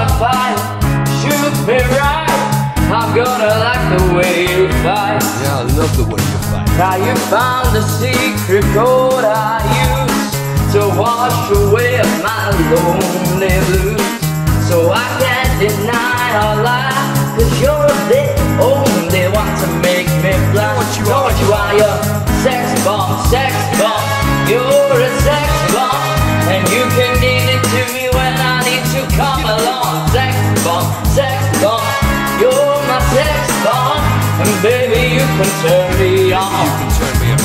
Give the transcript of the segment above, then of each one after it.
on fight, Shoot me right. I'm gonna like the way you fight. Yeah, I love the way you fight. Now you found the secret code I use To wash away my lonely blues. So I can't deny our life Cause you're the only one to make me fly. Don't you. are, you are? And baby you can turn me You can turn me on.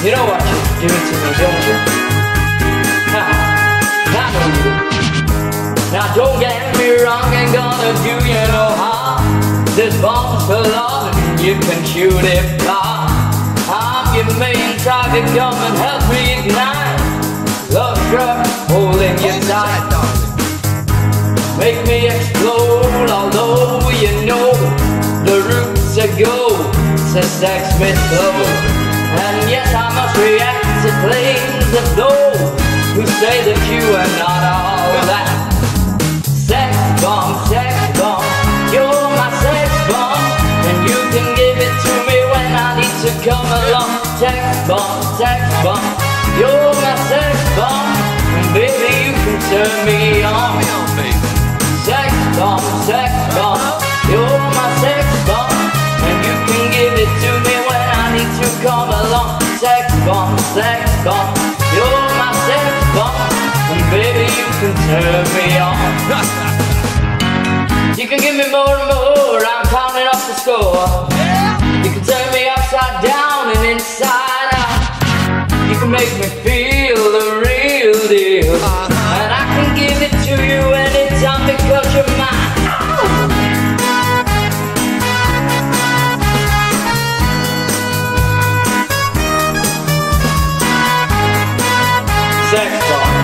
You know what you're doing to me, don't you? Ha, I know you. Now don't get me wrong, ain't gonna do you no harm. This bomb's for love, and you can shoot it far. I'm your main target, come and help me ignite. Love struck, holding you tight. darling. Make me explode, although you know the roots are gold oh. to sex me slow. And yes, I must react to claims of those who say that you are not all that. Sex bomb, sex bomb, you're my sex bomb, and you can give it to me when I need to come along. Sex bomb, sex bomb, you're my sex bomb, and baby you can turn me on. Sex bomb, sex bomb, along. Sex bomb, sex bomb, you're my sex bomb, and baby you can turn me on. You can give me more and more, I'm counting up the score. You can turn me upside Sex bomb.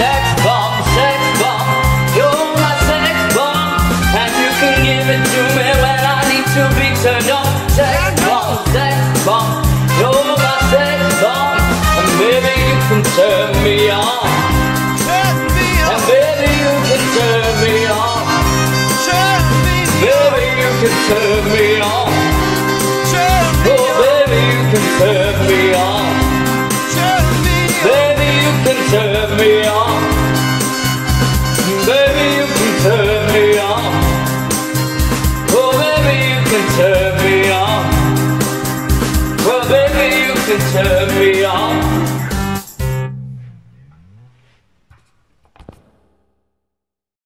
Sex bomb, sex bomb. You're my sex bomb. And you can give it to me when I need to be turned on. Sex bomb, sex bomb. You're my sex bomb. And baby, you can turn me on. Turn me And on. baby, you can turn me on. Turn me Baby, you can turn me on. Turn me on. Turn me Baby, you can turn me on. Baby, you can turn me on. Oh, baby, you can turn me on. Oh, well, baby, you can turn me on.